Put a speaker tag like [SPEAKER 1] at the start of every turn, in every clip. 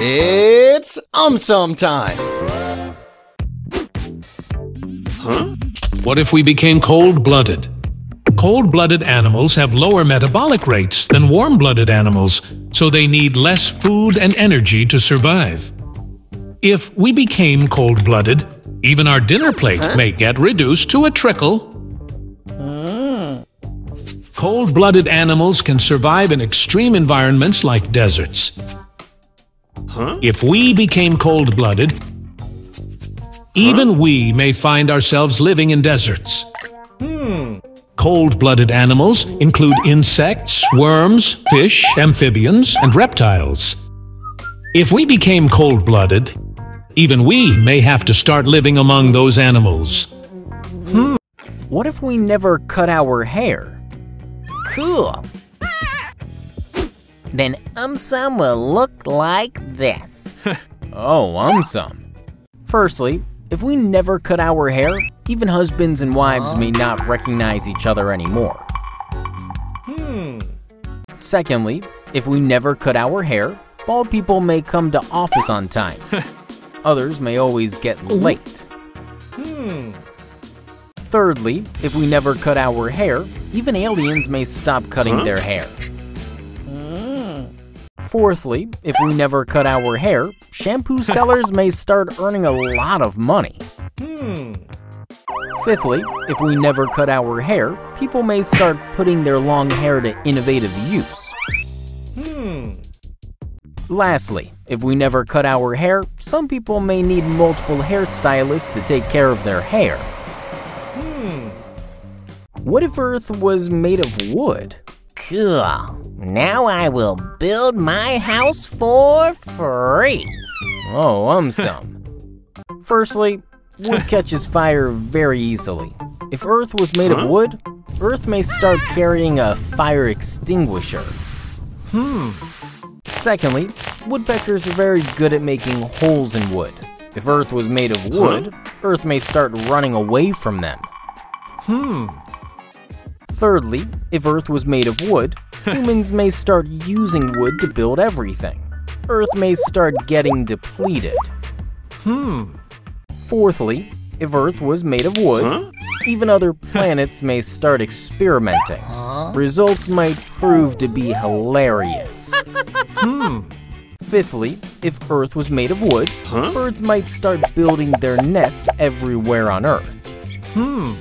[SPEAKER 1] It's AumSum time.
[SPEAKER 2] Huh? What if we became cold-blooded? Cold-blooded animals have lower metabolic rates than warm-blooded animals, so they need less food and energy to survive. If we became cold-blooded, even our dinner plate huh? may get reduced to a trickle. Mm. Cold-blooded animals can survive in extreme environments like deserts. Huh? If we became cold-blooded, even we may find ourselves living in deserts. Hmm. Cold-blooded animals include insects, worms, fish, amphibians, and reptiles. If we became cold-blooded, even we may have to start living among those animals.
[SPEAKER 3] Hmm. What if we never cut our hair?
[SPEAKER 4] Cool. then AumSum will look like this.
[SPEAKER 3] oh, AumSum. Firstly, if we never cut our hair, even husbands and wives may not recognize each other anymore. Hmm. Secondly, if we never cut our hair, bald people may come to office on time. Others may always get late. Hmm. Thirdly, if we never cut our hair, even aliens may stop cutting huh? their hair. Fourthly, if we never cut our hair, shampoo sellers may start earning a lot of money. Hmm. Fifthly, if we never cut our hair, people may start putting their long hair to innovative use. Hmm. Lastly, if we never cut our hair, some people may need multiple hairstylists to take care of their hair. Hmm. What if Earth was made of wood?
[SPEAKER 4] Cool. Now I will build my house for free.
[SPEAKER 3] Oh, AumSum. Firstly, wood catches fire very easily. If Earth was made huh? of wood, Earth may start carrying a fire extinguisher. Hmm. Secondly, woodpeckers are very good at making holes in wood. If Earth was made of wood, huh? Earth may start running away from them. Hmm. Thirdly, if Earth was made of wood, humans may start using wood to build everything. Earth may start getting depleted. Hmm. Fourthly, if Earth was made of wood, huh? even other planets may start experimenting. Huh? Results might prove to be hilarious. hmm. Fifthly, if Earth was made of wood, huh? birds might start building their nests everywhere on Earth. Hmm.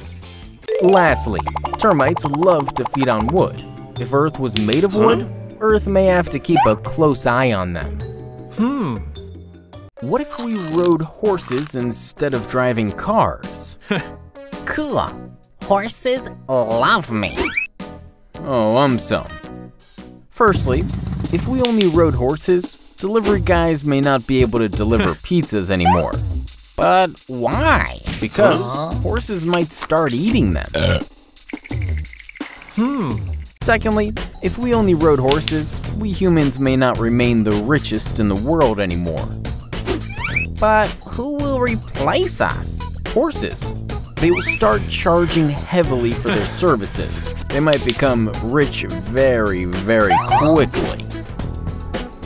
[SPEAKER 3] Lastly, termites love to feed on wood. If Earth was made of wood, huh? Earth may have to keep a close eye on them. Hmm. What if we rode horses instead of driving cars?
[SPEAKER 4] cool. Horses love me.
[SPEAKER 3] Oh, I'm so. Firstly, if we only rode horses, delivery guys may not be able to deliver pizzas anymore. But why? Because uh -huh. horses might start eating them. Hmm. Secondly, if we only rode horses, we humans may not remain the richest in the world anymore.
[SPEAKER 4] But who will replace us?
[SPEAKER 3] Horses. They will start charging heavily for their services. They might become rich very, very quickly.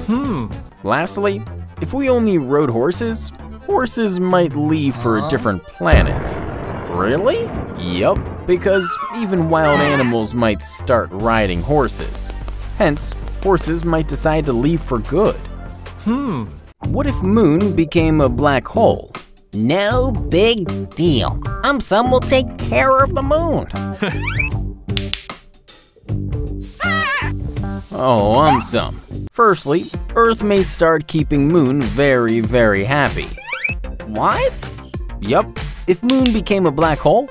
[SPEAKER 3] Hmm. Lastly, if we only rode horses, horses might leave for a different planet.
[SPEAKER 4] Really?
[SPEAKER 3] Yup, because even wild animals might start riding horses. Hence, horses might decide to leave for good. Hmm. What if Moon became a black hole?
[SPEAKER 4] No big deal. AumSum will take care of the moon.
[SPEAKER 3] oh, AumSum. Firstly, Earth may start keeping Moon very, very happy. What? Yup, if Moon became a black hole,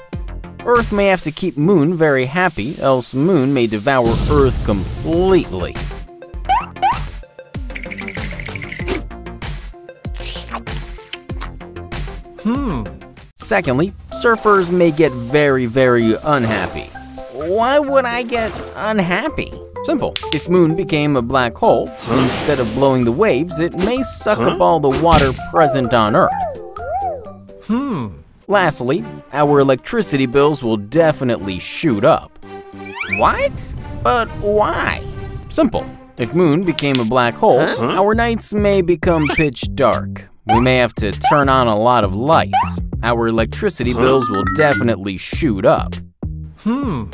[SPEAKER 3] Earth may have to keep Moon very happy, else Moon may devour Earth completely. Hmm. Secondly, surfers may get very, very unhappy.
[SPEAKER 4] Why would I get unhappy?
[SPEAKER 3] Simple. If Moon became a black hole, instead of blowing the waves, it may suck huh? up all the water present on Earth. Lastly, our electricity bills will definitely shoot up.
[SPEAKER 4] What? But why?
[SPEAKER 3] Simple. If moon became a black hole, our nights may become pitch dark. We may have to turn on a lot of lights. Our electricity bills will definitely shoot up.
[SPEAKER 1] Hmm.